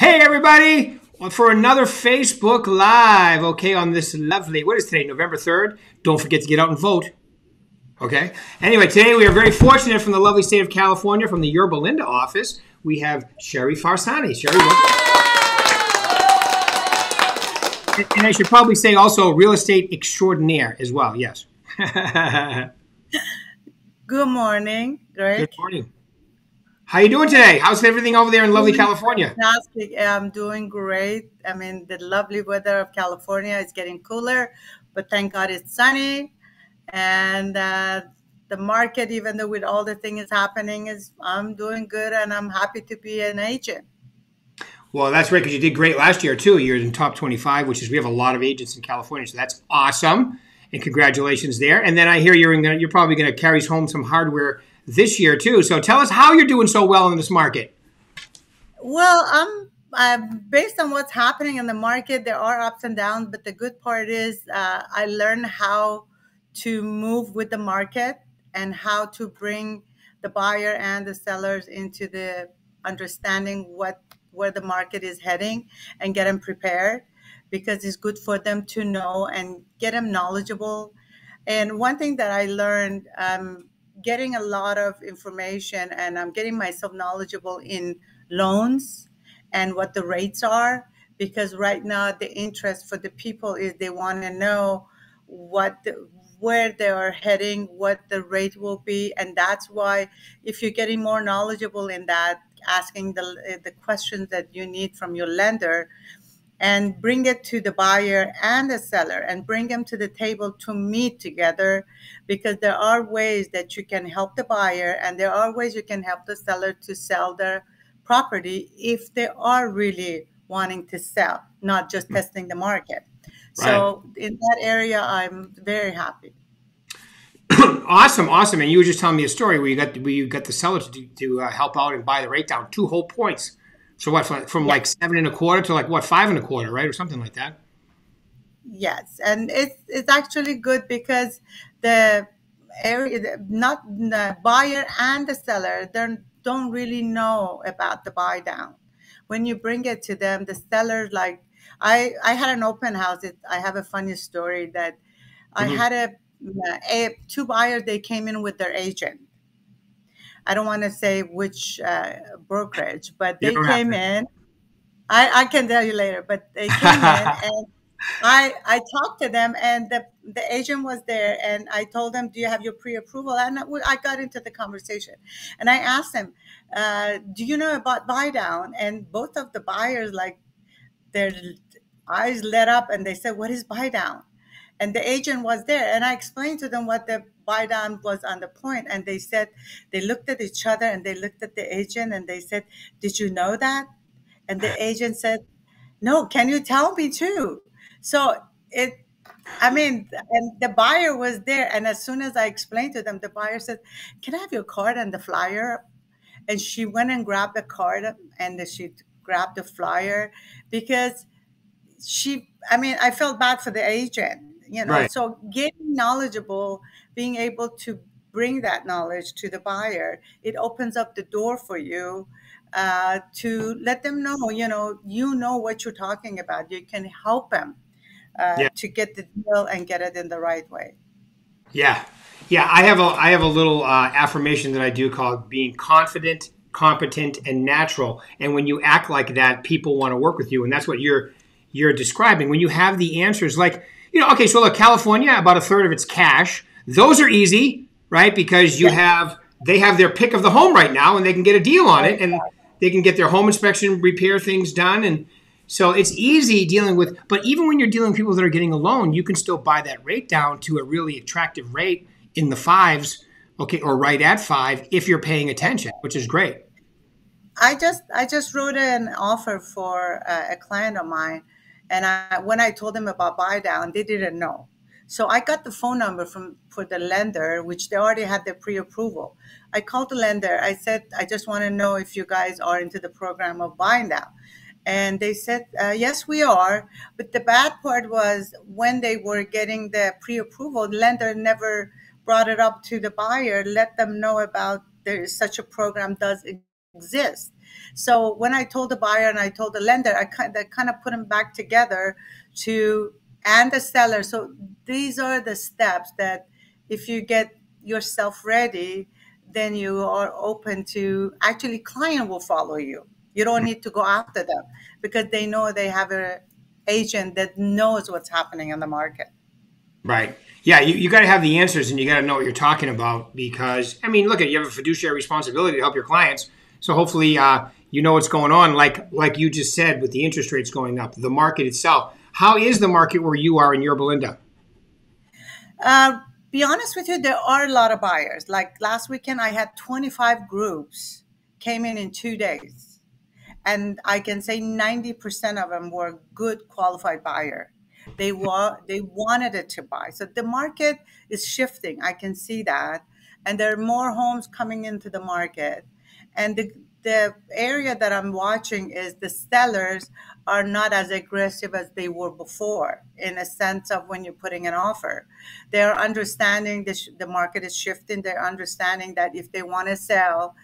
Hey, everybody, for another Facebook Live, okay, on this lovely, what is today, November 3rd? Don't forget to get out and vote. Okay. Anyway, today we are very fortunate from the lovely state of California, from the Yorba Linda office, we have Sherry Farsany. Sherry, welcome. And I should probably say also real estate extraordinaire as well. Yes. Good morning, Greg. Good morning. How you doing today? How's everything over there in lovely California? Fantastic. I'm doing great. I mean, the lovely weather of California is getting cooler, but thank God it's sunny. And uh, the market, even though with all the things happening, is I'm doing good, and I'm happy to be an agent. Well, that's right because you did great last year too. You're in top 25, which is we have a lot of agents in California, so that's awesome. And congratulations there. And then I hear you're in, you're probably going to carry home some hardware this year too. So tell us how you're doing so well in this market. Well, I'm uh, based on what's happening in the market. There are ups and downs, but the good part is uh, I learned how to move with the market and how to bring the buyer and the sellers into the understanding what where the market is heading and get them prepared because it's good for them to know and get them knowledgeable. And one thing that I learned um, getting a lot of information and I'm getting myself knowledgeable in loans and what the rates are because right now the interest for the people is they want to know what the, where they are heading, what the rate will be, and that's why if you're getting more knowledgeable in that, asking the the questions that you need from your lender, and bring it to the buyer and the seller and bring them to the table to meet together because there are ways that you can help the buyer and there are ways you can help the seller to sell their property if they are really wanting to sell not just hmm. testing the market. Right. so in that area i'm very happy. Awesome awesome. And you were just telling me a story where you got where you got the seller to, to uh, help out and buy the rate down two whole points so what from, from yeah. like seven and a quarter to like what five and a quarter, right, or something like that? Yes, and it's it's actually good because the area, not the buyer and the seller, they don't really know about the buy down. When you bring it to them, the seller like I I had an open house. It, I have a funny story that mm-hmm. I had a, a two buyers. They came in with their agent I don't want to say which uh, brokerage, but they came in. I, I can tell you later, but they came in and I I talked to them and the the agent was there and I told them, "Do you have your pre-approval?" And I got into the conversation, and I asked them, uh, "Do you know about buy down?" And both of the buyers, like their eyes lit up, and they said, "What is buy down?" And the agent was there, and I explained to them what the buy down was on the point and they said they looked at each other and they looked at the agent and they said did you know that? And the agent said no can you tell me too? So it i mean and the buyer was there and as soon as i explained to them the buyer said can i have your card and the flyer? And she went and grabbed the card and she grabbed the flyer because she i mean i felt bad for the agent you know right. so getting knowledgeable being able to bring that knowledge to the buyer, it opens up the door for you uh, to let them know, you know, you know what you're talking about. You can help them uh, yeah. to get the deal and get it in the right way. Yeah, yeah. I have a I have a little uh, affirmation that I do called being confident, competent, and natural. And when you act like that, people want to work with you, and that's what you're you're describing. When you have the answers, like you know, okay, so look, California, about a third of its cash those are easy, right? Because you have they have their pick of the home right now, and they can get a deal on it, and they can get their home inspection, repair things done, and so it's easy dealing with. But even when you're dealing with people that are getting a loan, you can still buy that rate down to a really attractive rate in the fives, okay, or right at five if you're paying attention, which is great. I just I just wrote an offer for a, a client of mine, and I, when I told them about buy down, they didn't know. So I got the phone number from for the lender, which they already had their pre-approval. I called the lender. I said, I just want to know if you guys are into the program of buying now. And they said, uh, yes, we are. But the bad part was when they were getting the pre-approval, the lender never brought it up to the buyer, let them know about there is such a program does exist. So when I told the buyer and I told the lender, I kind of, kind of put them back together to and the seller. So these are the steps that if you get yourself ready, then you are open to actually client will follow you. You don't need to go after them because they know they have a agent that knows what's happening in the market. Right. Yeah, you, you got to have the answers and you got to know what you're talking about because, I mean, look at you have a fiduciary responsibility to help your clients. So hopefully, uh, you know what's going on. Like like you just said, with the interest rates going up, the market itself. How is the market where you are in Yorba Linda? Uh, be honest with you, there are a lot of buyers. Like last weekend, I had 25 groups came in in two days, and I can say 90% of them were good qualified buyer. They were they wanted it to buy. So the market is shifting. I can see that, and there are more homes coming into the market, and the the area that I'm watching is the sellers are not as aggressive as they were before in a sense of when you're putting an offer. They're understanding the, sh- the market is shifting. They're understanding that if they want to sell,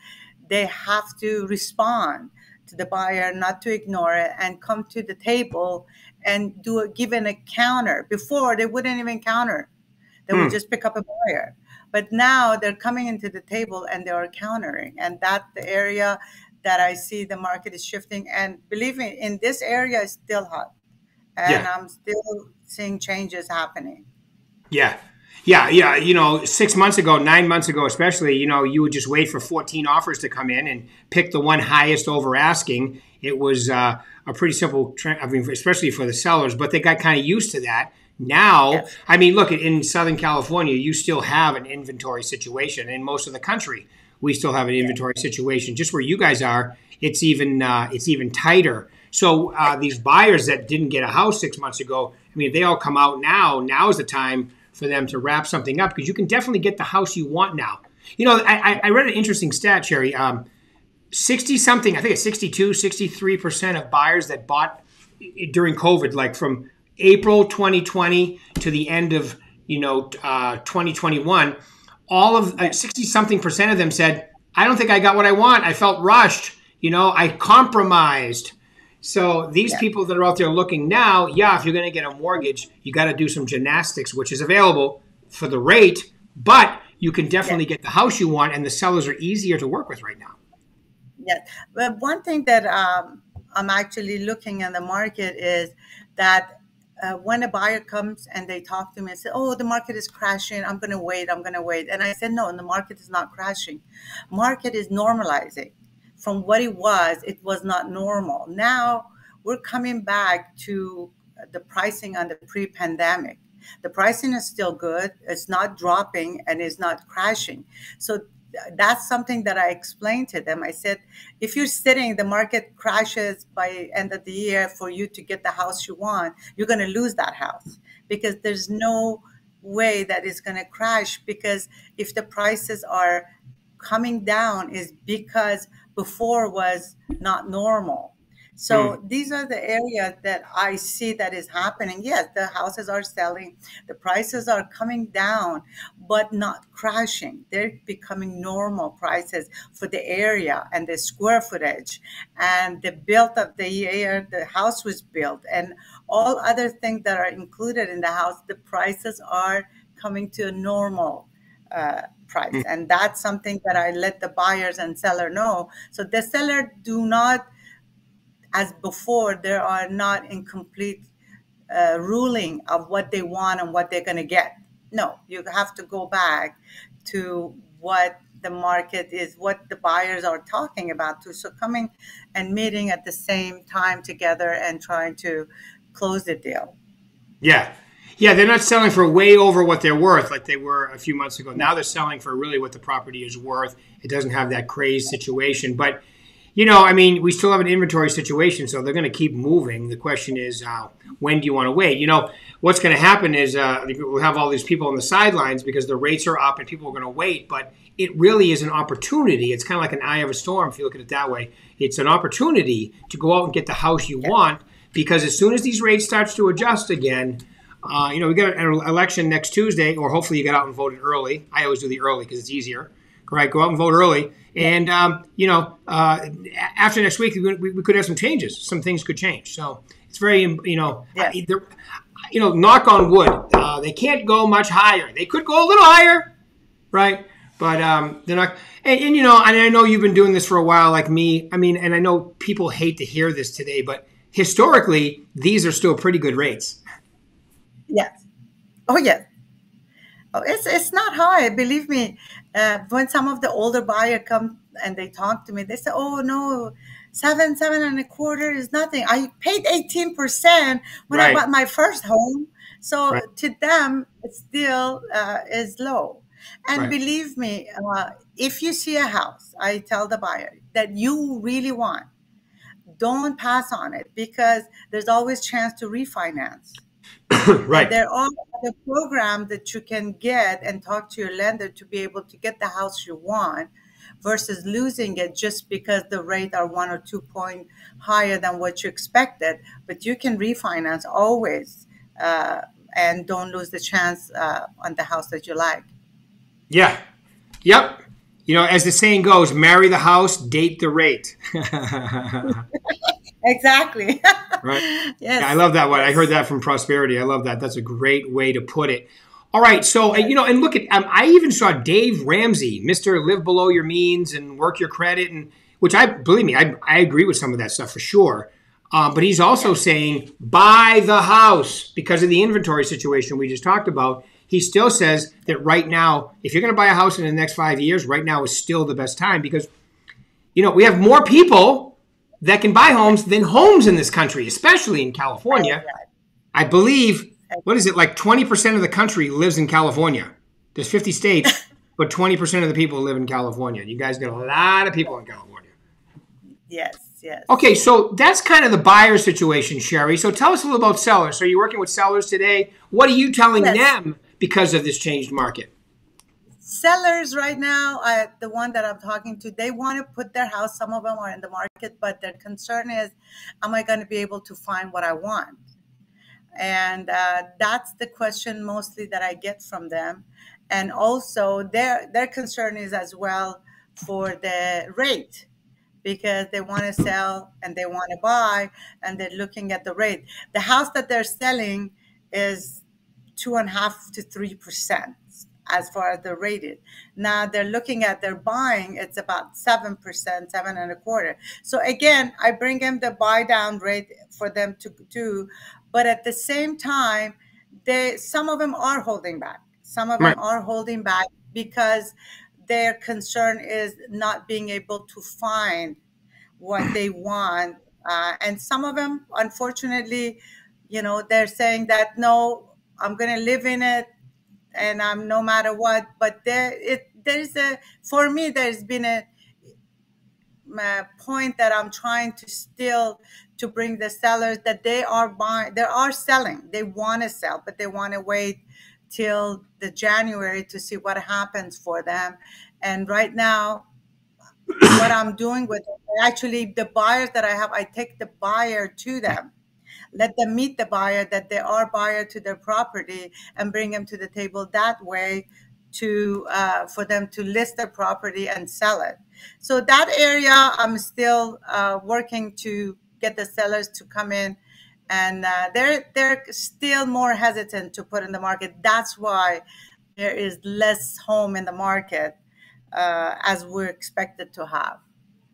they have to respond to the buyer, not to ignore it, and come to the table and do a, give an a counter. Before they wouldn't even counter; they hmm. would just pick up a buyer. But now they're coming into the table and they are countering, and that's the area that I see the market is shifting. And believe me, in this area is still hot, and yeah. I'm still seeing changes happening. Yeah. Yeah, yeah, you know, six months ago, nine months ago, especially, you know, you would just wait for 14 offers to come in and pick the one highest over asking. It was uh, a pretty simple, trend, I mean, especially for the sellers, but they got kind of used to that. Now, yes. I mean, look, in Southern California, you still have an inventory situation. In most of the country, we still have an inventory situation. Just where you guys are, it's even uh, it's even tighter. So uh, these buyers that didn't get a house six months ago, I mean, if they all come out now, now is the time for them to wrap something up because you can definitely get the house you want now. You know, I, I read an interesting stat, Sherry. Um, 60 something, I think it's 62, 63% of buyers that bought during COVID, like from April 2020 to the end of you know uh, 2021, all of 60 uh, something percent of them said, "I don't think I got what I want. I felt rushed. You know, I compromised." So these yeah. people that are out there looking now, yeah, if you're going to get a mortgage, you got to do some gymnastics, which is available for the rate, but you can definitely yeah. get the house you want, and the sellers are easier to work with right now. Yes, but one thing that um, I'm actually looking in the market is that uh, when a buyer comes and they talk to me and say, "Oh, the market is crashing. I'm going to wait. I'm going to wait," and I said, "No, the market is not crashing. Market is normalizing from what it was. It was not normal. Now we're coming back to the pricing on the pre-pandemic. The pricing is still good. It's not dropping and it's not crashing. So that's something that I explained to them. I said, if you're sitting, the market crashes by end of the year for you to get the house you want, you're going to lose that house because there's no way that it's going to crash because if the prices are coming down is because before was not normal so mm. these are the areas that I see that is happening. Yes, the houses are selling, the prices are coming down, but not crashing. They're becoming normal prices for the area and the square footage and the built of the year the house was built and all other things that are included in the house. The prices are coming to a normal. Uh, price mm. and that's something that i let the buyers and seller know so the seller do not as before, there are not incomplete uh, ruling of what they want and what they're going to get. No, you have to go back to what the market is, what the buyers are talking about too. So coming and meeting at the same time together and trying to close the deal. Yeah. Yeah, they're not selling for way over what they're worth like they were a few months ago. Now they're selling for really what the property is worth. It doesn't have that crazy situation. But you know, I mean, we still have an inventory situation, so they're going to keep moving. The question is, uh, when do you want to wait? You know, what's going to happen is uh, we'll have all these people on the sidelines because the rates are up and people are going to wait. But it really is an opportunity. It's kind of like an eye of a storm, if you look at it that way. It's an opportunity to go out and get the house you want because as soon as these rates starts to adjust again, uh, you know, we got an election next Tuesday, or hopefully you get out and voted early. I always do the early because it's easier right? Go out and vote early. And um, you know, uh, after next week, we, we, could have some changes. Some things could change. So it's very, you know, yeah. you know, knock on wood. Uh, they can't go much higher. They could go a little higher, right? But um, they're not. And, and you know, and I know you've been doing this for a while, like me. I mean, and I know people hate to hear this today, but historically, these are still pretty good rates. Yes. Oh, yes. Oh, it's it's not high. Believe me. Uh, when some of the older buyer come and they talk to me, they say, "Oh no, seven, seven and a quarter is nothing. I paid eighteen percent when right. I bought my first home." So right. to them, it still uh, is low. And right. believe me, uh, if you see a house, I tell the buyer that you really want, don't pass on it because there's always chance to refinance. right. There are other programs that you can get and talk to your lender to be able to get the house you want versus losing it just because the rate are one or two point higher than what you expected. But you can refinance always uh, and don't lose the chance uh, on the house that you like. Yeah. Yep. You know, as the saying goes, marry the house, date the rate. exactly. right. Yes. Yeah, I love that one. I heard that from Prosperity. I love that. That's a great way to put it. All right. So, uh, you know, and look at, um, I even saw Dave Ramsey, Mr. Live Below Your Means and Work Your Credit, and which I believe me, I, I agree with some of that stuff for sure. Um, but he's also saying buy the house because of the inventory situation we just talked about he still says that right now, if you're going to buy a house in the next five years, right now is still the best time because, you know, we have more people that can buy homes than homes in this country, especially in California. I believe, what is it, like 20% of the country lives in California. There's 50 states, but 20% of the people live in California. You guys get a lot of people in California. Yes. Yes. Okay, so that's kind of the buyer situation, Sherry. So tell us a little about sellers. So you're working with sellers today. What are you telling yes. them because of this changed market? Sellers right now, uh, the one that I'm talking to, they want to put their house. Some of them are in the market, but their concern is, am I going to be able to find what I want? And uh, that's the question mostly that I get from them. And also, their their concern is as well for the rate because they want to sell and they want to buy and they're looking at the rate. The house that they're selling is two and a half to three percent as far as the rated. Now they're looking at their buying, it's about seven percent, seven and a quarter. So again, I bring them the buy down rate for them to do, but at the same time, they some of them are holding back. Some of right. them are holding back because their concern is not being able to find what they want. Uh, and some of them, unfortunately, you know, they're saying that no, I'm going to live in it and I'm no matter what. But there, it there's a for me there's been a, a point that I'm trying to still to bring the sellers that they are buying, they are selling. They want to sell, but they want to wait till the January to see what happens for them. And right now, what I'm doing with actually the buyers that I have, I take the buyer to them let them meet the buyer that they are buyer to their property and bring them to the table that way to uh, for them to list their property and sell it. So that area i'm still uh, working to get the sellers to come in and uh, they're they're still more hesitant to put in the market. That's why there is less home in the market uh, as we're expected to have.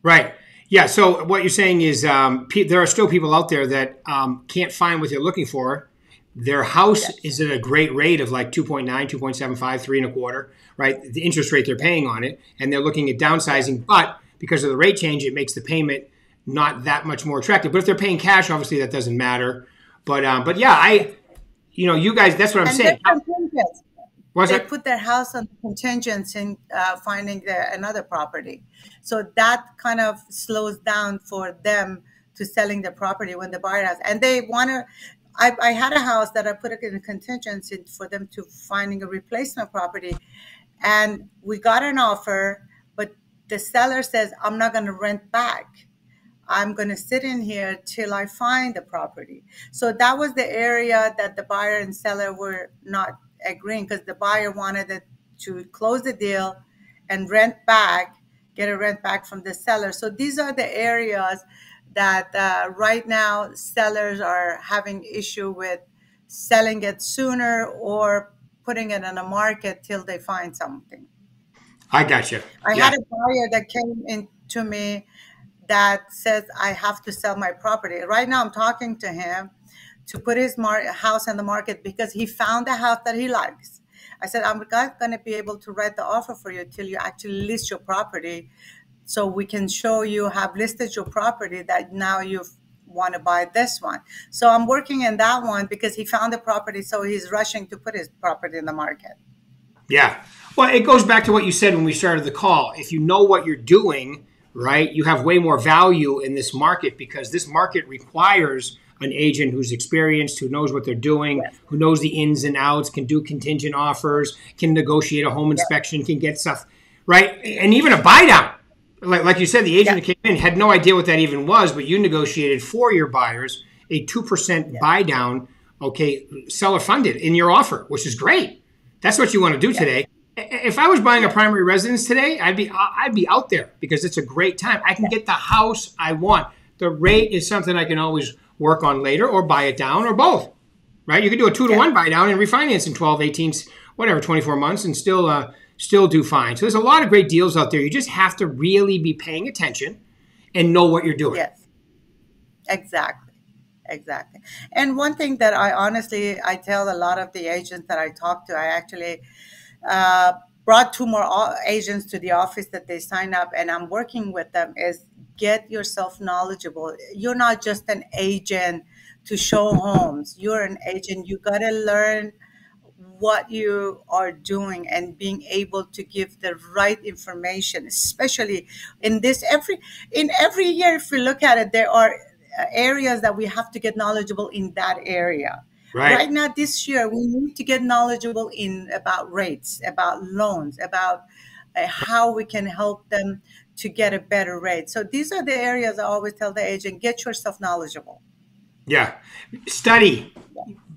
Right yeah. So what you're saying is um, pe- there are still people out there that um, can't find what they're looking for. Their house yes. is at a great rate of like 2.9, 2.75, three and a quarter, right? The interest rate they're paying on it. And they're looking at downsizing. But because of the rate change, it makes the payment not that much more attractive. But if they're paying cash, obviously that doesn't matter. But um, but yeah, I, you know, you guys, that's what I'm and saying. What's they that? put their house on contingents in uh, finding their, another property. So that kind of slows down for them to selling the property when the buyer has, and they want to. I, I, had a house that I put it in contingency for them to finding a replacement property, and we got an offer, but the seller says I'm not going to rent back. I'm going to sit in here till I find the property. So that was the area that the buyer and seller were not agreeing because the buyer wanted it to close the deal and rent back, get a rent back from the seller. So these are the areas that uh, right now sellers are having issue with selling it sooner or putting it in the market till they find something. I got you. I yeah. had a buyer that came in to me that says I have to sell my property. Right now, I'm talking to him to put his house on the market because he found a house that he likes. I said, I'm not going to be able to write the offer for you till you actually list your property. So we can show you have listed your property that now you want to buy this one. So I'm working in that one because he found the property. So he's rushing to put his property in the market. Yeah. Well, it goes back to what you said when we started the call. If you know what you're doing, right, you have way more value in this market because this market requires an agent who's experienced, who knows what they're doing, yes. who knows the ins and outs, can do contingent offers, can negotiate a home inspection, yes. can get stuff, right? And even a buy down. Like, like you said, the agent yes. that came in had no idea what that even was, but you negotiated for your buyers a 2% buy down, okay, seller funded in your offer, which is great. That's what you want to do today. If I was buying a primary residence today, I'd be I'd be out there because it's a great time. I can get the house I want. The rate is something I can always work on later or buy it down or both. Right? You could do a 2 to 1 buy down and refinance in 12, 18, whatever, 24 months and still uh, still do fine. So there's a lot of great deals out there. You just have to really be paying attention and know what you're doing. Yes. Exactly. Exactly. And one thing that I honestly I tell a lot of the agents that I talk to, I actually uh, brought two more agents to the office that they sign up and I'm working with them is get yourself knowledgeable. You're not just an agent to show homes. You're an agent. You got to learn what you are doing and being able to give the right information especially in this every in every year if we look at it there are areas that we have to get knowledgeable in that area Right. right now this year we need to get knowledgeable in about rates about loans about uh, how we can help them to get a better rate so these are the areas i always tell the agent get yourself knowledgeable yeah study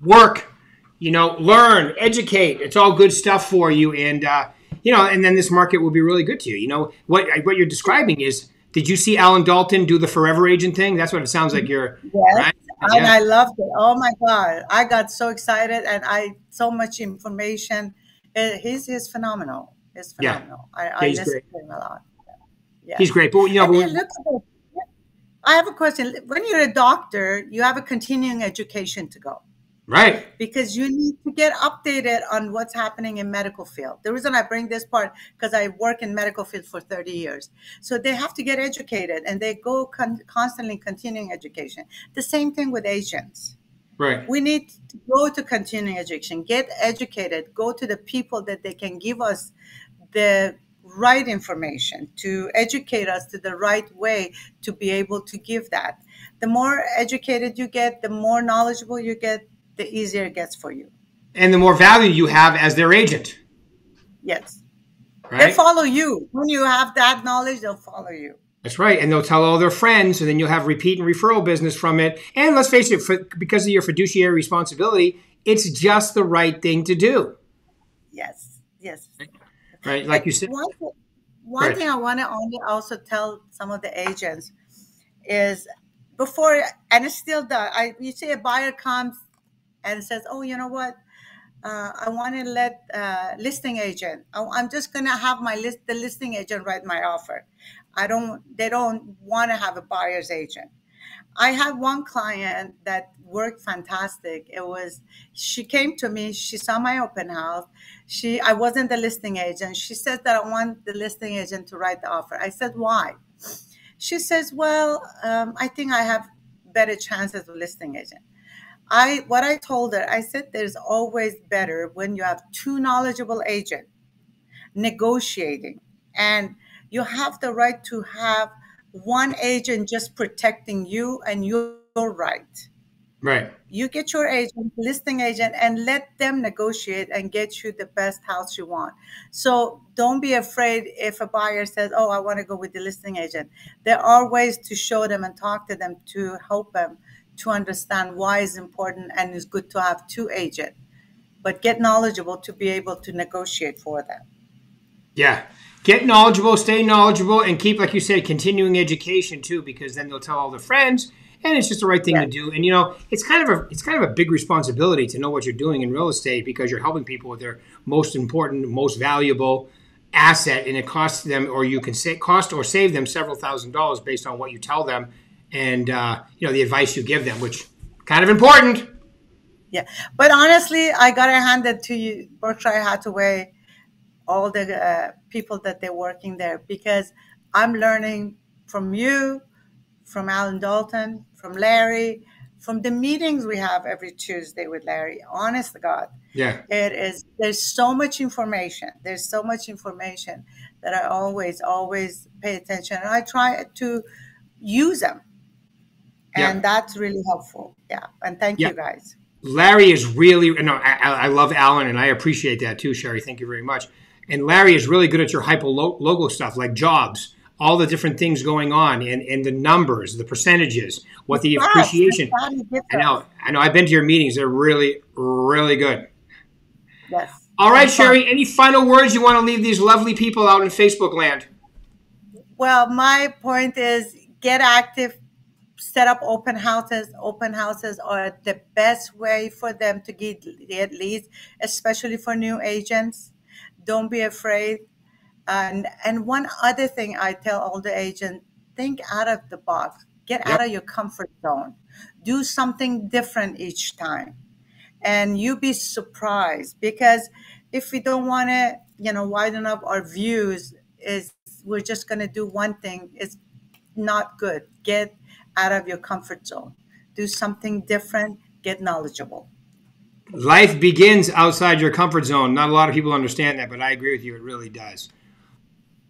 work you know learn educate it's all good stuff for you and uh, you know and then this market will be really good to you you know what what you're describing is did you see alan dalton do the forever agent thing that's what it sounds like you're yes. Right? and yeah. I loved it. Oh my god, I got so excited, and I so much information. It, he's he's phenomenal. He's phenomenal. Yeah. I, I listen great. to him a lot. Yeah. He's great, but you know, I have a question. When you're a doctor, you have a continuing education to go. Right. Because you need to get updated on what's happening in medical field. The reason I bring this part because I work in medical field for 30 years. So they have to get educated and they go con- constantly continuing education. The same thing with agents. Right. We need to go to continuing education, get educated, go to the people that they can give us the right information to educate us to the right way to be able to give that. The more educated you get, the more knowledgeable you get, the easier it gets for you. And the more value you have as their agent. Yes. Right? They follow you. When you have that knowledge, they'll follow you. That's right. And they'll tell all their friends, and then you'll have repeat and referral business from it. And let's face it, for, because of your fiduciary responsibility, it's just the right thing to do. Yes. Yes. Right. Like you said. One, thing, one thing I want to only also tell some of the agents is before, and it's still done. I you see a buyer comes and says, "Oh, you know what? Uh, I want to let uh, listing agent. I'm just gonna have my list, the listing agent write my offer. I don't. They don't want to have a buyer's agent. I had one client that worked fantastic. It was she came to me. She saw my open house. She I wasn't the listing agent. She said that I want the listing agent to write the offer. I said why? She says, well, um, I think I have better chances with listing agent. I what I told her, I said there's always better when you have two knowledgeable agents negotiating and you have the right to have one agent just protecting you and your right. Right. You get your agent, listing agent, and let them negotiate and get you the best house you want. So don't be afraid if a buyer says, Oh, I want to go with the listing agent. There are ways to show them and talk to them to help them to understand why it's important and it's good to have two agents, but get knowledgeable to be able to negotiate for them. Yeah. Get knowledgeable, stay knowledgeable, and keep, like you said, continuing education too, because then they'll tell all their friends, and it's just the right thing to do. And you know, it's kind of a it's kind of a big responsibility to know what you're doing in real estate because you're helping people with their most important, most valuable asset, and it costs them, or you can say cost or save them several thousand dollars based on what you tell them, and uh, you know the advice you give them, which kind of important. Yeah, but honestly, I gotta hand it to you, Berkshire Hathaway all the uh, people that they're working there because I'm learning from you, from Alan Dalton, from Larry, from the meetings we have every Tuesday with Larry. Honest to God, yeah, it is. There's so much information. There's so much information that I always, always pay attention, and I try to use them, and yeah. that's really helpful. Yeah, and thank yeah. you guys. Larry is really no. I, I love Alan, and I appreciate that too, Sherry. Thank you very much. And Larry is really good at your hyperlocal stuff, like jobs, all the different things going on, and, and the numbers, the percentages, what the yes, appreciation. I know, I know. I've been to your meetings; they're really, really good. Yes. All right, Sherry. Any final words you want to leave these lovely people out in Facebook land? Well, my point is get active, set up open houses. Open houses are the best way for them to get, get leads, especially for new agents don't be afraid. And and one other thing I tell all the agents, think out of the box. Get yep. out of your comfort zone. Do something different each time. And you be surprised because if we don't want to, you know, widen up our views, is we're just going to do one thing. It's not good. Get out of your comfort zone. Do something different. Get knowledgeable life begins outside your comfort zone. Not a lot of people understand that, but I agree with you. It really does.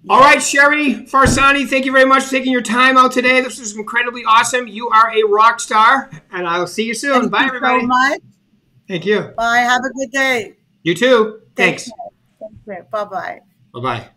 All right, Sherry Farsany, thank you very much for taking your time out today. This was incredibly awesome. You are a rock star, and I'll see you soon. Thank Bye, you everybody. So. Thank you. Bye. Have a good day. You too. Thanks. Bye bye. Bye bye.